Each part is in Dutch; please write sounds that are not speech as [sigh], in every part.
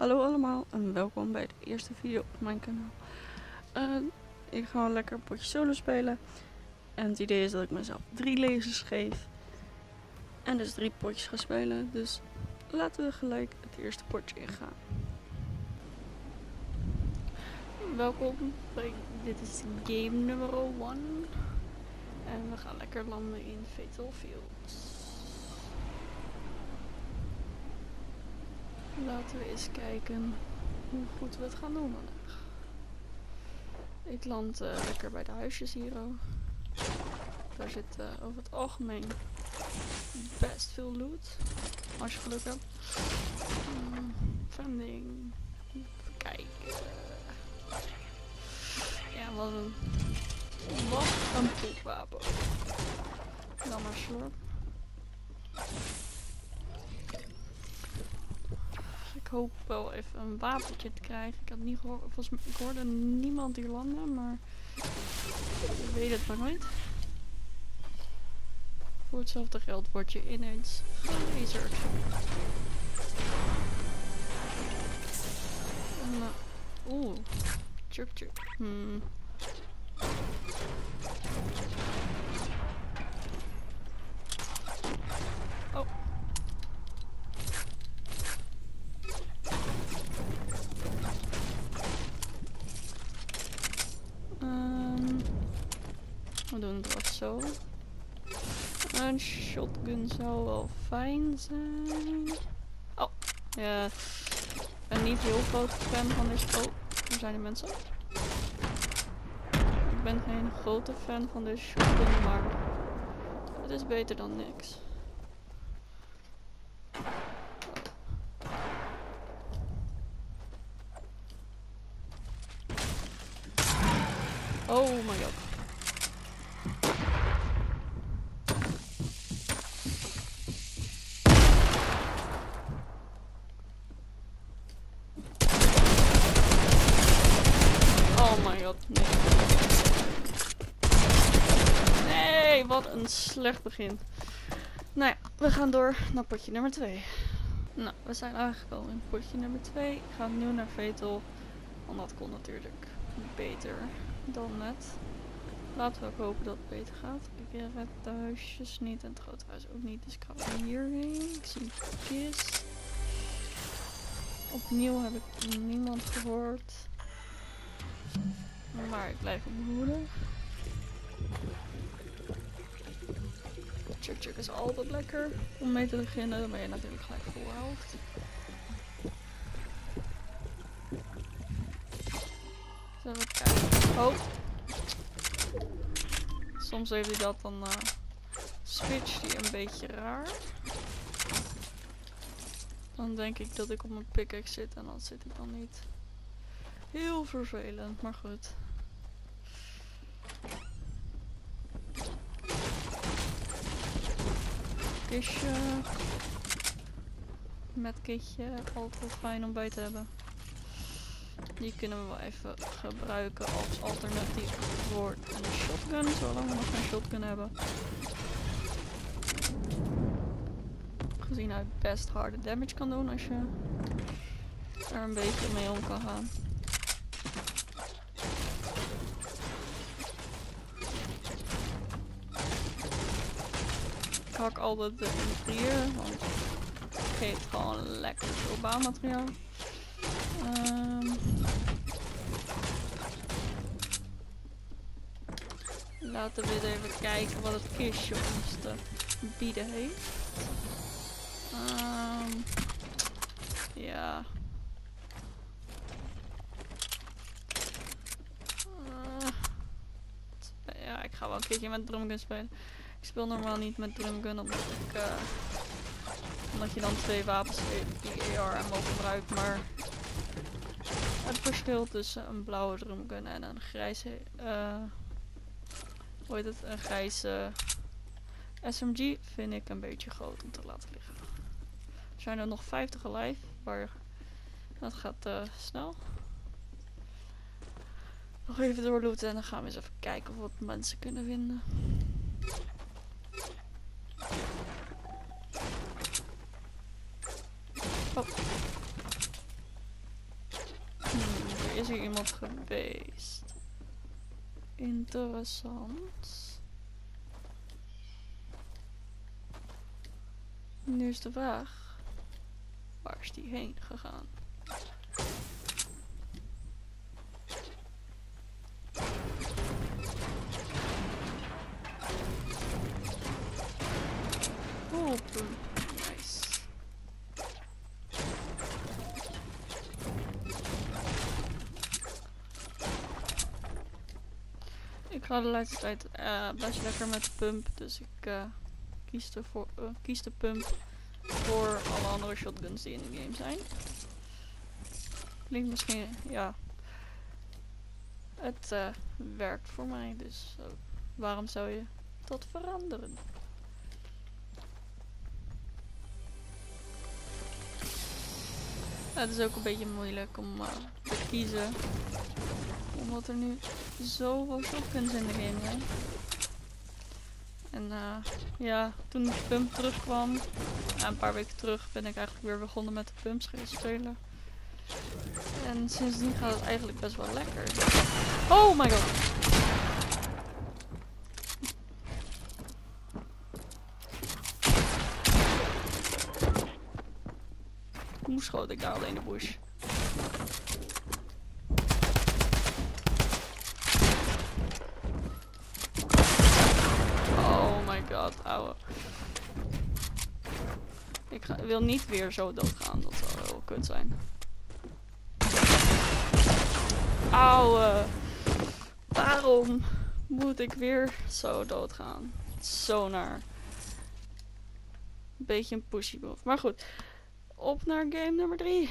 Hallo allemaal en welkom bij de eerste video op mijn kanaal. Eh, ik ga een lekker potje solo spelen. En het idee is dat ik mezelf drie lezers geef. En dus drie potjes ga spelen. Dus laten we gelijk het eerste potje ingaan. Welkom bij dit is game nummer 1. En we gaan lekker landen in Fatal Fields. Laten we eens kijken hoe goed we het gaan doen vandaag. Ik land eh, lekker bij de huisjes hier. Daar zit eh, over het algemeen best veel loot. Als je geluk hebt. Hmm, vending. Even kijken. Ja, wat een... Wat een poepwapen. Dan maar slurp. Ik hoop wel even een wapentje te krijgen. Ik had niet gehoord, volgens mij, ik hoorde niemand hier landen, maar ik weet het maar nooit. Voor hetzelfde geld word je ineens gelaserd. En, eh, Oeh, chuk chuk. Hmm. Oh. Ehm, we doen het wel zo. Een shotgun zou wel fijn zijn. Oh, ja. Ik ben niet heel groot fan van deze. Oh, er zijn er mensen. Ik ben geen grote fan van deze shotgun, maar het is beter dan niks. Oh my god. Oh my god, nee. Nee, wat een slecht begin. Nou ja, we gaan door naar potje nummer 2. Nou, we zijn aangekomen in potje nummer 2. Ik ga opnieuw naar Vetel. Want dat kon natuurlijk beter dan net. Laten we ook hopen dat het beter gaat. Ik red de huisjes niet en het grote huis ook niet. Dus ik ga hierheen. Ik zie een. Opnieuw heb ik niemand gehoord. Maar ik blijf op hoede. Chuk chuk is altijd lekker om mee te beginnen. Dan ben je natuurlijk gelijk health. Zullen we kijken. Oh. Soms heeft hij dat dan uh, switcht hij een beetje raar. Dan denk ik dat ik op mijn pickaxe zit en dan zit ik dan niet. Heel vervelend, maar goed. Kistje. Met kitje, altijd fijn om bij te hebben. Die kunnen we wel even gebruiken als alternatief voor een shotgun, zolang we nog geen shotgun hebben. Gezien hij best harde damage kan doen als je er een beetje mee om kan gaan. Hak altijd de interieur, want het geeft gewoon lekker veel bouwmateriaal. Um, laten we even kijken wat het kistje ons te bieden heeft. Um, ja. Uh, ja, ik ga wel een keertje met drumgun spelen. Ik speel normaal niet met drumgun omdat ik... Uh, omdat je dan twee wapens heeft die AR en mogen gebruikt, maar het verschil tussen een blauwe drumgun en een grijze, uh, hoe heet het, een grijze SMG vind ik een beetje groot om te laten liggen. Er zijn er nog 50 alive, maar dat gaat uh, snel. Nog even doorlooten en dan gaan we eens even kijken of we wat mensen kunnen vinden. Oh. is hier iemand geweest. Interessant. Nu is de vraag. Waar is die heen gegaan? Ga de laatste tijd eh, best lekker met pump, dus ik eh, kies, de voor, eh, kies de pump voor alle andere shotguns die in de game zijn. Klinkt misschien, ja. Het werkt voor mij, dus waarom zou je dat veranderen? Het is ook een beetje moeilijk om te kiezen. Omdat er nu zoveel shotguns in de game zijn. En eh, ja, toen de pump terugkwam, een paar weken terug, ben ik eigenlijk weer begonnen met de pumps spelen. En sindsdien gaat het eigenlijk best wel lekker. Oh my god! Hoe schoot ik daar alleen de bush? Oh my god, ouwe. Ik ga- wil niet weer zo doodgaan, dat zou heel kut zijn. Auwe. Waarom moet ik weer zo doodgaan? Zo naar. Beetje een pushy. Maar goed. Op naar game nummer 3.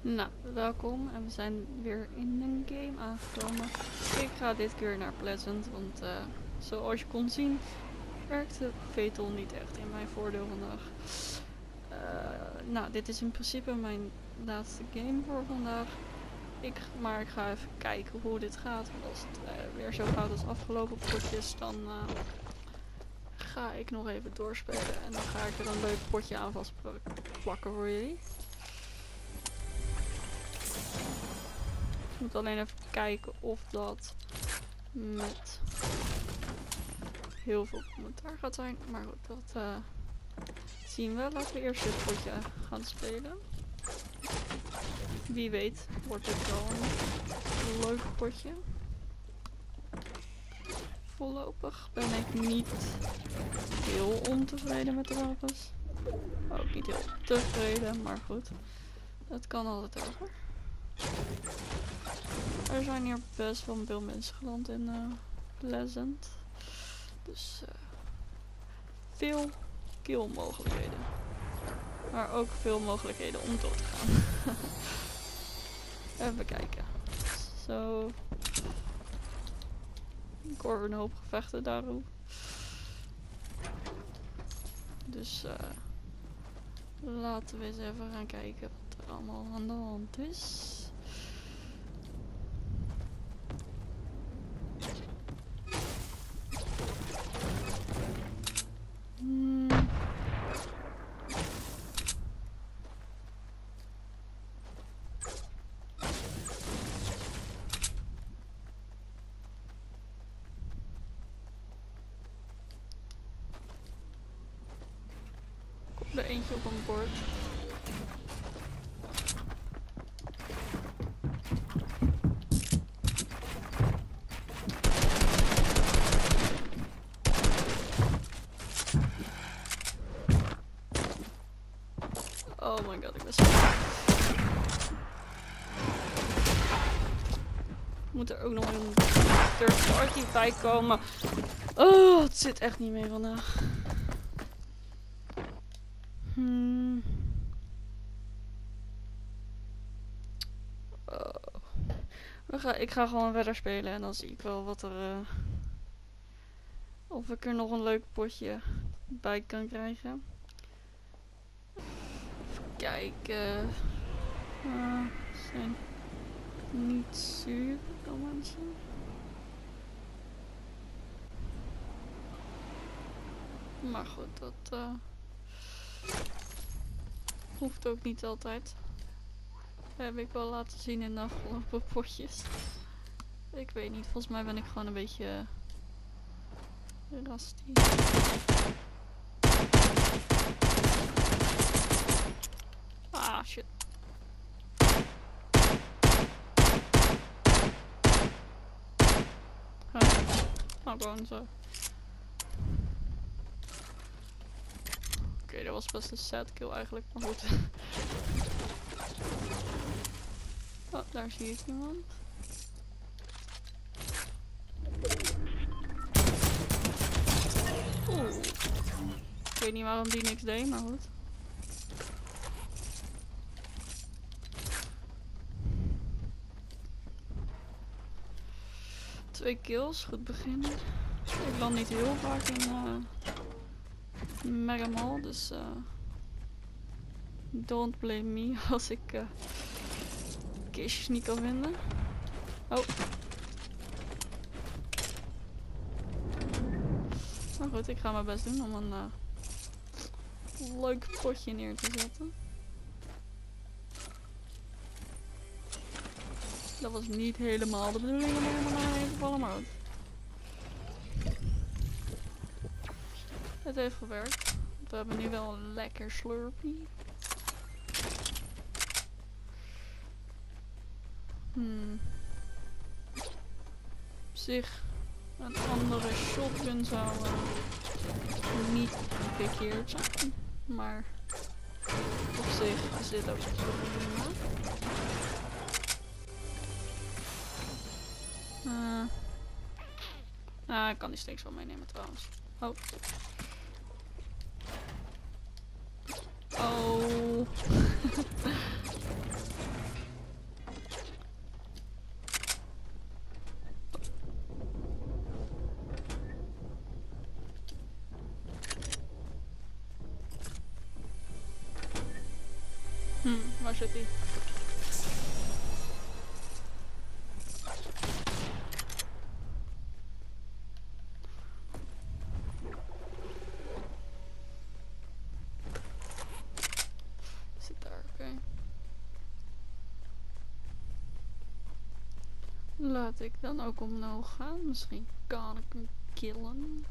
Nou, welkom. En we zijn weer in een game aangekomen. Ik ga dit keer naar Pleasant. Want eh, zoals je kon zien, werkte Vetel niet echt in mijn voordeel vandaag. Eh, nou, dit is in principe mijn laatste game voor vandaag. Ik, maar ik ga even kijken hoe dit gaat. Want als het eh, weer zo gaat als afgelopen potjes, dan eh, ga ik nog even doorspelen. En dan ga ik er een leuk potje aan vastplakken voor jullie. Ik moet alleen even kijken of dat met heel veel commentaar gaat zijn. Maar goed, dat eh, zien we. Laten we eerst dit potje gaan spelen. Wie weet wordt dit wel een leuk potje. Voorlopig ben ik niet heel ontevreden met de wapens. Ook niet heel tevreden, maar goed. Het kan altijd erger. Er zijn hier best wel veel mensen geland in eh Pleasant. Dus eh, veel kill mogelijkheden. Maar ook veel mogelijkheden om dood te gaan. [laughs] Even kijken. Zo. Ik hoor een hoop gevechten daarop. Dus eh laten we eens even gaan kijken wat er allemaal aan de hand is. Eentje op een bord. Oh my god, ik ben zo. Moet er ook nog een third party bij komen. Oh, het zit echt niet mee vandaag. Hmm. Oh. We ik ga gewoon verder spelen en dan zie ik wel wat er. eh, of ik er nog een leuk potje bij kan krijgen. Even kijken. Ah, zijn niet super veel mensen. Maar goed, dat eh, hoeft ook niet altijd. Heb ik wel laten zien in de afgelopen potjes. Ik weet niet, volgens mij ben ik gewoon een beetje uh, rusty. Ah, shit. Huh? Oh, gewoon zo. Oké, dat was best een sad kill eigenlijk, maar goed. [laughs] oh, daar zie ik iemand. Oeh. Ik weet niet waarom die niks deed, maar goed. Twee kills, goed begin. Ik land niet heel vaak in uh, dus uh, don't blame me [laughs] als ik uh, kistjes niet kan vinden. Oh. Maar goed, ik ga mijn best doen om een leuk potje neer te zetten. Dat was niet helemaal de bedoeling om helemaal naar te vallen, maar. Het heeft gewerkt. We hebben nu wel een lekker slurpie. Hmm. Op zich, een andere shotgun zou uh, niet verkeerd zijn. Maar op zich is dit ook prima. Uh. Ah, ik kan die steeds wel meenemen trouwens. Oh. Oh. [laughs] Laat ik dan ook omhoog gaan. Misschien kan ik hem killen.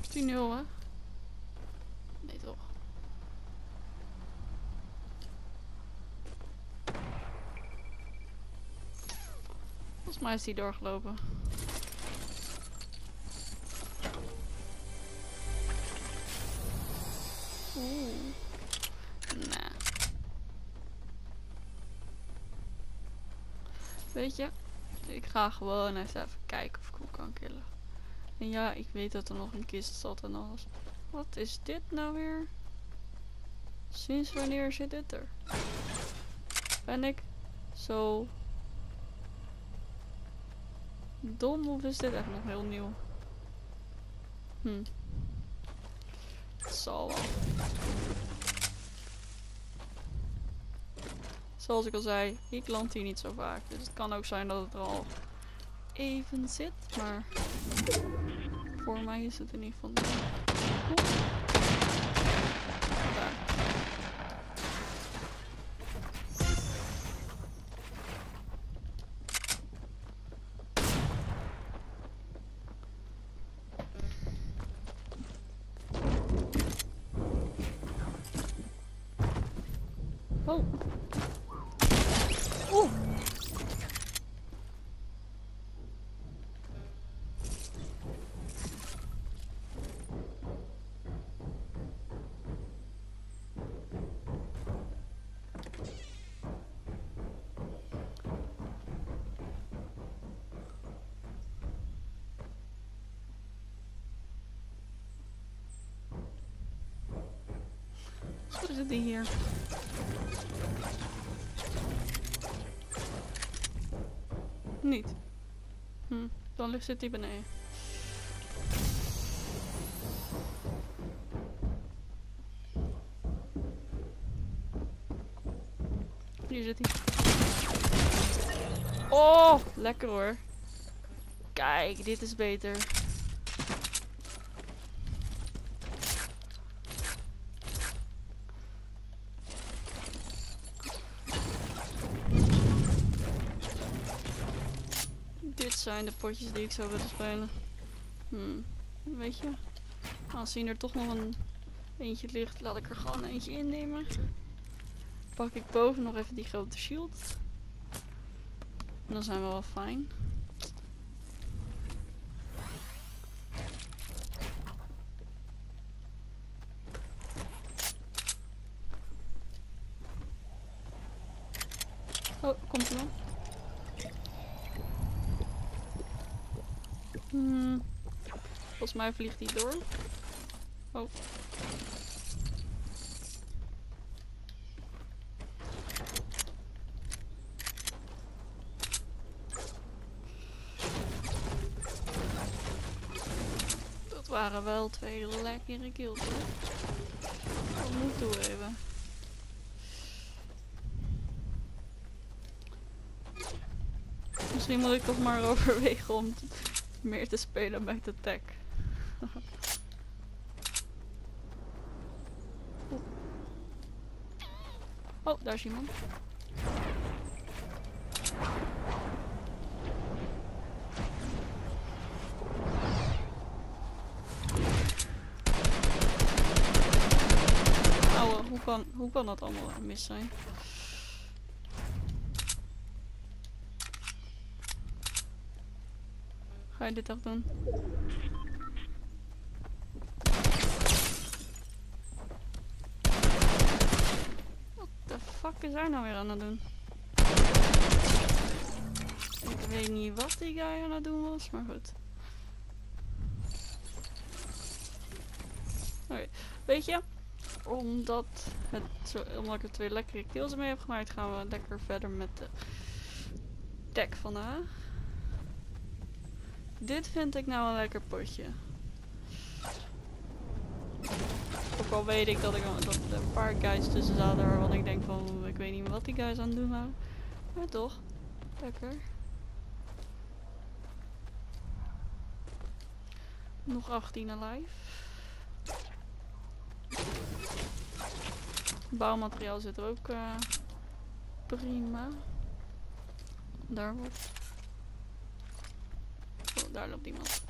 Is die nul hè? Nee toch? Volgens mij is die doorgelopen. Oeh. Nah. Weet je, ik ga gewoon even kijken of ik hem kan killen. En ja, ik weet dat er nog een kist zat en alles. Wat is dit nou weer? Sinds wanneer zit dit er? Ben ik zo dom of is dit echt nog heel nieuw? Hm. Zal wel. Zoals ik al zei, ik land hier niet zo vaak. Dus het kan ook zijn dat het er al even zit. Maar voor mij is het in ieder geval. hier? Niet. Hm, dan ligt zit die beneden. Hier zit hij. Oh, lekker hoor. Kijk, dit is beter. Zijn de potjes die ik zou willen spelen. Hmm, weet je, aangezien er toch nog een eentje ligt, laat ik er gewoon eentje innemen. Pak ik boven nog even die grote shield. En dan zijn we wel fijn. Oh, komt er Hmm. Volgens mij vliegt hij door. Oh. Dat waren wel twee lekkere kills hoor. Dat moet toe even. Misschien moet ik toch maar [laughs] overwegen om meer te spelen met de tech. oh, daar is iemand. Ouwe, hoe kan, hoe kan dat allemaal mis zijn? Je dit doen? Wat de fuck is hij nou weer aan het doen? Ik weet niet wat die guy aan het doen was, maar goed. Oké, weet je, omdat, het zo, omdat ik er twee lekkere kills mee heb gemaakt, gaan we lekker verder met de deck vandaag. Dit vind ik nou een lekker potje. Ook al weet ik dat, ik, dat er een paar guys tussen zaten waarvan ik denk van, ik weet niet wat die guys aan het doen waren. Maar toch, lekker. Nog 18 alive. Bouwmateriaal zit er ook eh, prima. Daar wordt. Daar loopt iemand.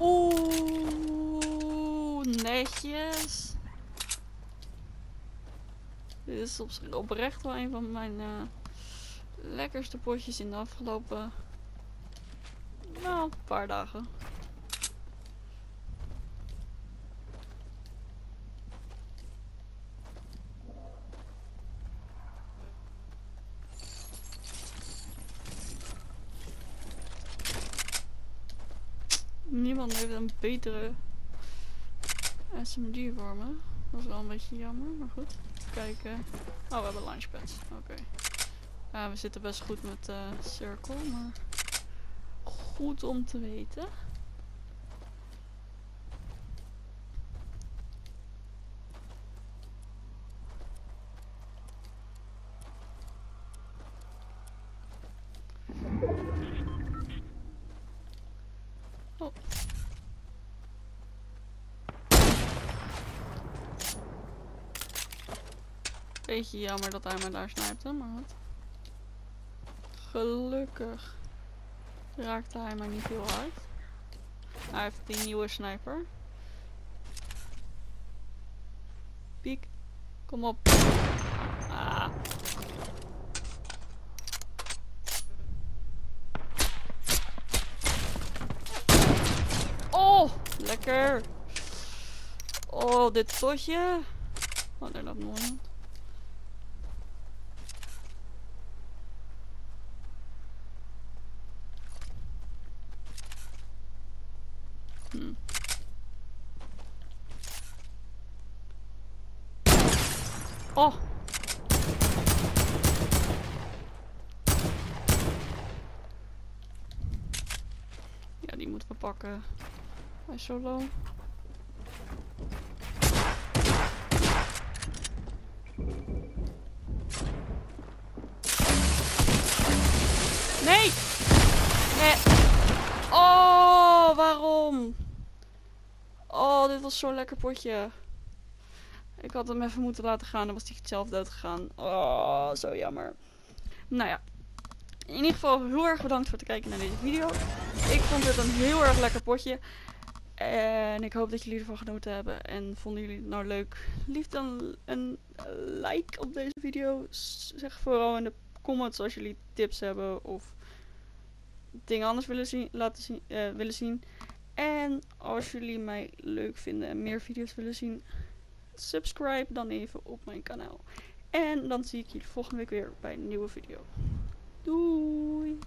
Oeh, netjes. Dit is op, oprecht wel een van mijn eh, lekkerste potjes in de afgelopen nou, paar dagen. Niemand heeft een betere SMG voor me. Dat is wel een beetje jammer, maar goed. Kijken. Oh, we hebben launchpads. Oké. We zitten best goed met eh Circle, maar goed om te weten. Beetje jammer dat hij me daar snipte, maar wat. Gelukkig raakte hij mij niet heel hard. Hij heeft die nieuwe sniper. Piek, kom op. Ah. Oh, lekker. Oh, dit potje. Oh, daar loopt nog Hm. Oh. Ja, die moeten we pakken. Hij is zo low. Nee! Nee! Oh, waarom? Oh, dit was zo'n lekker potje. Ik had hem even moeten laten gaan, dan was hij zelf dood gegaan. Oh, zo jammer. Nou ja. In ieder geval heel erg bedankt voor het kijken naar deze video. Ik vond dit een heel erg lekker potje. En ik hoop dat jullie ervan genoten hebben. En vonden jullie het nou leuk? Lief dan een like op deze video. Zeg vooral in de comments als jullie tips hebben of dingen anders willen zien, laten zien, uh, willen zien. En als jullie mij leuk vinden en meer video's willen zien, subscribe dan even op mijn kanaal. En dan zie ik jullie volgende week weer bij een nieuwe video. Doei!